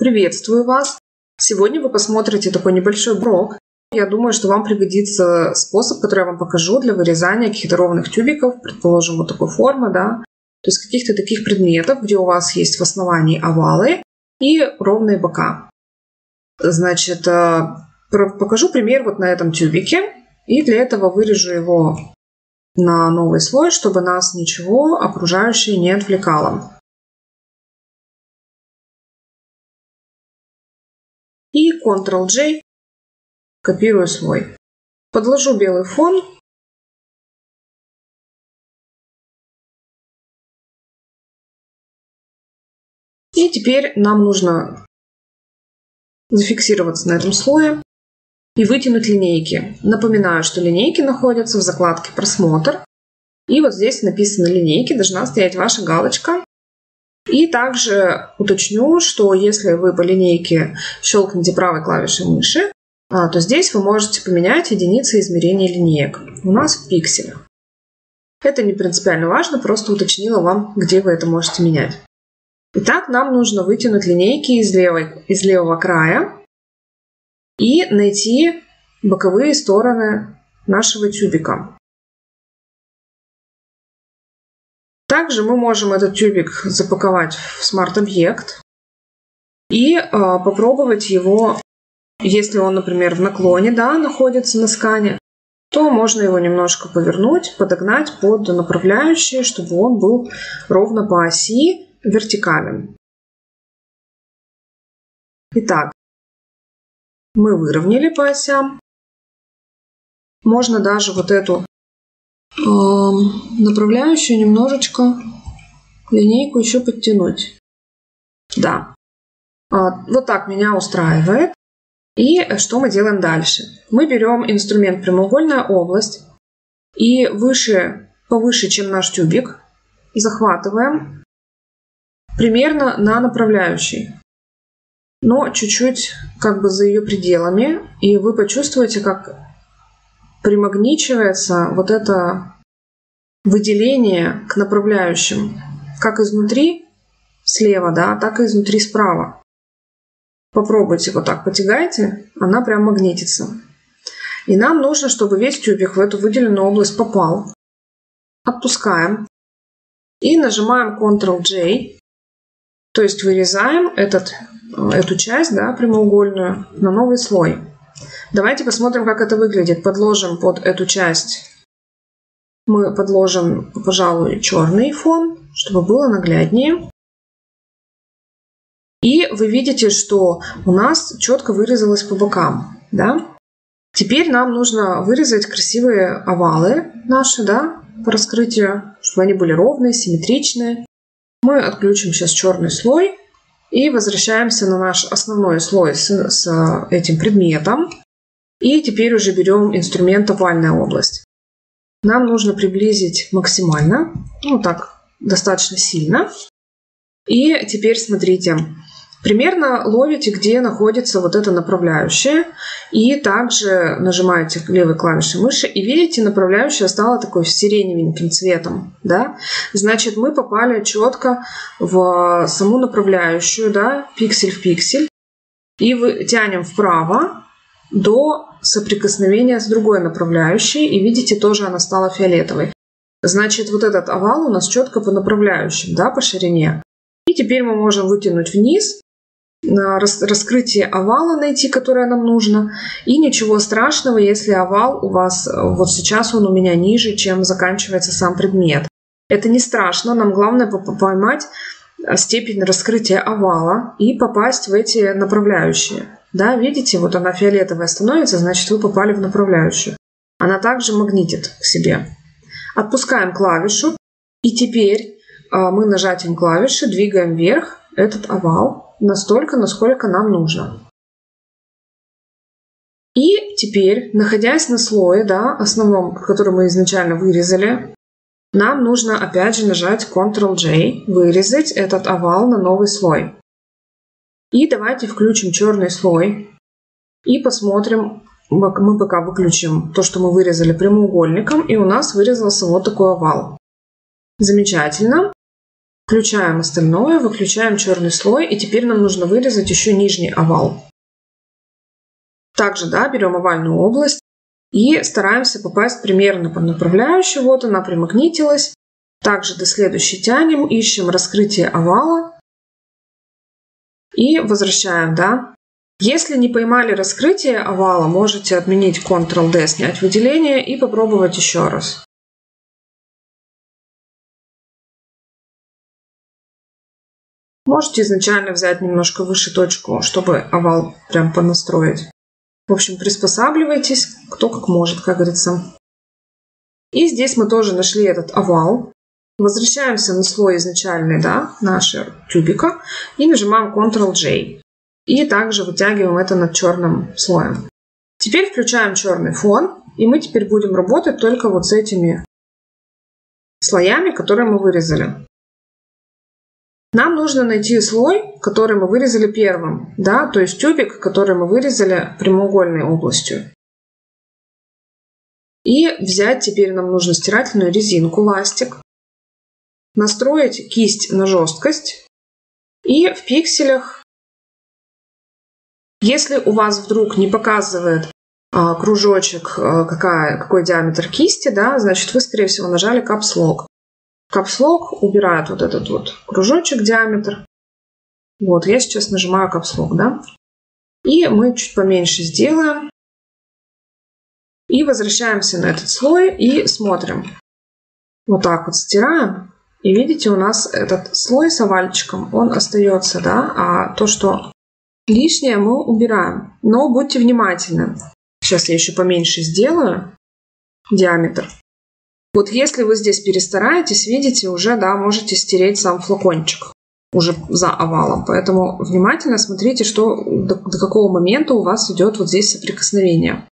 Приветствую вас! Сегодня вы посмотрите такой небольшой блок. Я думаю, что вам пригодится способ, который я вам покажу для вырезания каких-то ровных тюбиков, предположим, вот такой формы, да, то есть каких-то таких предметов, где у вас есть в основании овалы и ровные бока. Значит, э, покажу пример вот на этом тюбике. И для этого вырежу его на новый слой, чтобы нас ничего окружающее не отвлекало. Ctrl-J копирую слой. Подложу белый фон. И теперь нам нужно зафиксироваться на этом слое и вытянуть линейки. Напоминаю, что линейки находятся в закладке «Просмотр». И вот здесь написано «Линейки», должна стоять ваша галочка. И также уточню, что если вы по линейке щелкнете правой клавишей мыши, а, то здесь вы можете поменять единицы измерения линеек. У нас в пикселях. Это не принципиально важно, просто уточнила вам, где вы это можете менять. Итак, нам нужно вытянуть линейки из, левой, из левого края и найти боковые стороны нашего тюбика. Также мы можем этот тюбик запаковать в смарт-объект и э, попробовать его, если он, например, в наклоне да, находится на скане, то можно его немножко повернуть, подогнать под направляющие, чтобы он был ровно по оси вертикален. Итак, мы выровняли по осям. Можно даже вот эту направляющую немножечко линейку еще подтянуть. Да. А, вот так меня устраивает. И что мы делаем дальше? Мы берем инструмент прямоугольная область и выше, повыше, чем наш тюбик, захватываем примерно на направляющий но чуть-чуть как бы за ее пределами, и вы почувствуете, как примагничивается вот это выделение к направляющим, как изнутри слева, да, так и изнутри справа. Попробуйте вот так, потягайте, она прям магнитится. И нам нужно, чтобы весь тюбик в эту выделенную область попал. Отпускаем. И нажимаем Ctrl-J. То есть вырезаем этот эту часть, да, прямоугольную, на новый слой. Давайте посмотрим, как это выглядит. Подложим под эту часть, мы подложим, пожалуй, черный фон, чтобы было нагляднее. И вы видите, что у нас четко вырезалось по бокам. Да? Теперь нам нужно вырезать красивые овалы наши, да, по раскрытию, чтобы они были ровные, симметричные. Мы отключим сейчас черный слой и возвращаемся на наш основной слой с, с этим предметом. И теперь уже берем инструмент овальная область. Нам нужно приблизить максимально, ну так, достаточно сильно. И теперь смотрите, Примерно ловите, где находится вот эта направляющая. И также нажимаете левой клавишей мыши и видите, направляющая стала такой сиреневеньким цветом. Да? Значит, мы попали четко в саму направляющую, да, пиксель в пиксель. И тянем вправо до соприкосновения с другой направляющей. И видите, тоже она стала фиолетовой. Значит, вот этот овал у нас четко по направляющим, да, по ширине. И теперь мы можем вытянуть вниз раскрытие овала найти, которое нам нужно. И ничего страшного, если овал у вас, вот сейчас он у меня ниже, чем заканчивается сам предмет. Это не страшно, нам главное поймать степень раскрытия овала и попасть в эти направляющие. Да, видите, вот она фиолетовая становится, значит вы попали в направляющую. Она также магнитит к себе. Отпускаем клавишу и теперь э, мы нажатием клавиши двигаем вверх этот овал настолько, насколько нам нужно. И теперь, находясь на слое, да, основном, который мы изначально вырезали, нам нужно опять же нажать Ctrl-J, вырезать этот овал на новый слой. И давайте включим черный слой и посмотрим, мы пока выключим то, что мы вырезали прямоугольником, и у нас вырезался вот такой овал. Замечательно. Включаем остальное, выключаем черный слой, и теперь нам нужно вырезать еще нижний овал. Также, да, берем овальную область и стараемся попасть примерно по направляющей. Вот она примагнитилась. Также до следующей тянем, ищем раскрытие овала и возвращаем, да. Если не поймали раскрытие овала, можете отменить Ctrl-D, снять выделение и попробовать еще раз. Можете изначально взять немножко выше точку, чтобы овал прям понастроить. В общем, приспосабливайтесь, кто как может, как говорится. И здесь мы тоже нашли этот овал. Возвращаемся на слой изначальный, да, нашего тюбика и нажимаем Ctrl-J. И также вытягиваем это над черным слоем. Теперь включаем черный фон, и мы теперь будем работать только вот с этими слоями, которые мы вырезали. Нам нужно найти слой, который мы вырезали первым, да, то есть тюбик, который мы вырезали прямоугольной областью. И взять теперь нам нужно стирательную резинку, ластик, настроить кисть на жесткость и в пикселях, если у вас вдруг не показывает а, кружочек, а, какая, какой диаметр кисти, да, значит вы, скорее всего, нажали Lock. Капслог убирает вот этот вот кружочек диаметр. Вот, я сейчас нажимаю капслог, да. И мы чуть поменьше сделаем. И возвращаемся на этот слой и смотрим. Вот так вот стираем. И видите, у нас этот слой с овальчиком, он остается, да, а то, что лишнее, мы убираем. Но будьте внимательны. Сейчас я еще поменьше сделаю диаметр. Вот если вы здесь перестараетесь, видите, уже, да, можете стереть сам флакончик уже за овалом. Поэтому внимательно смотрите, что до, до какого момента у вас идет вот здесь соприкосновение.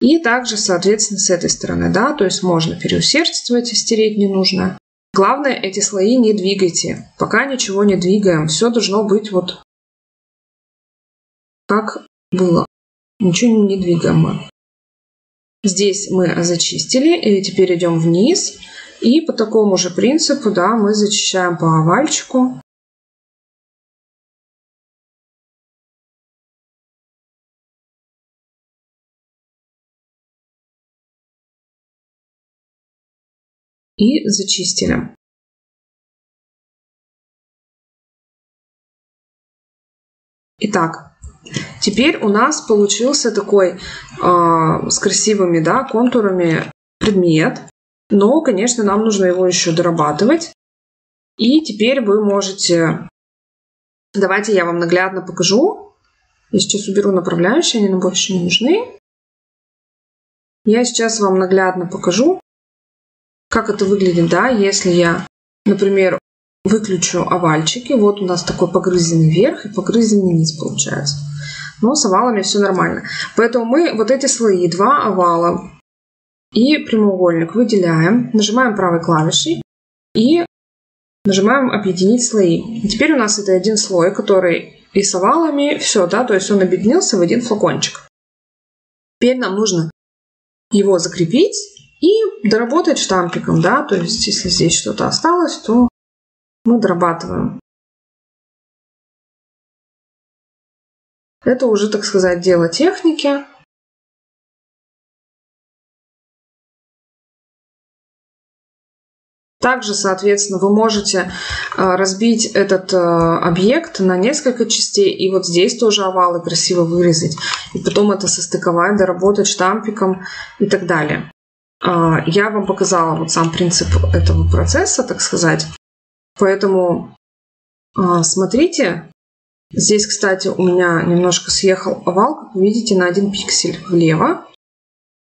И также, соответственно, с этой стороны, да, то есть можно переусердствовать и стереть не нужно. Главное, эти слои не двигайте. Пока ничего не двигаем. Все должно быть вот как было. Ничего не двигаем мы. Здесь мы зачистили, и теперь идем вниз. И по такому же принципу, да, мы зачищаем по овальчику. И зачистили. Итак, Теперь у нас получился такой э, с красивыми да, контурами предмет. Но, конечно, нам нужно его еще дорабатывать. И теперь вы можете... Давайте я вам наглядно покажу. Я сейчас уберу направляющие, они нам больше не нужны. Я сейчас вам наглядно покажу, как это выглядит, да, если я, например, выключу овальчики. Вот у нас такой погрызенный верх и погрызенный низ получается но с овалами все нормально. Поэтому мы вот эти слои, два овала и прямоугольник выделяем, нажимаем правой клавишей и нажимаем объединить слои. Теперь у нас это один слой, который и с овалами все, да, то есть он объединился в один флакончик. Теперь нам нужно его закрепить и доработать штампиком, да, то есть если здесь что-то осталось, то мы дорабатываем. Это уже, так сказать, дело техники. Также, соответственно, вы можете э, разбить этот э, объект на несколько частей и вот здесь тоже овалы красиво вырезать. И потом это состыковать, доработать штампиком и так далее. А, я вам показала вот сам принцип этого процесса, так сказать. Поэтому а, смотрите, Здесь, кстати, у меня немножко съехал овал, как вы видите, на один пиксель влево.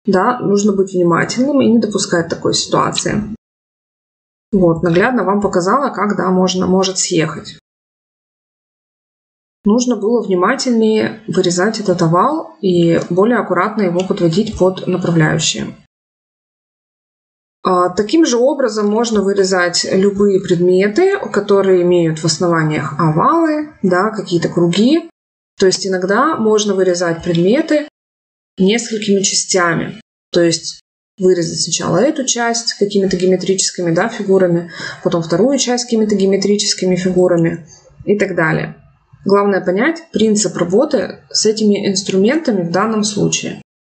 Да, нужно быть внимательным и не допускать такой ситуации. Вот, наглядно вам показала, как, да, можно, может съехать. Нужно было внимательнее вырезать этот овал и более аккуратно его подводить под направляющие. А, таким же образом можно вырезать любые предметы, которые имеют в основаниях овалы, да, какие-то круги. То есть иногда можно вырезать предметы несколькими частями. То есть вырезать сначала эту часть какими-то геометрическими да, фигурами, потом вторую часть какими-то геометрическими фигурами и так далее. Главное понять принцип работы с этими инструментами в данном случае.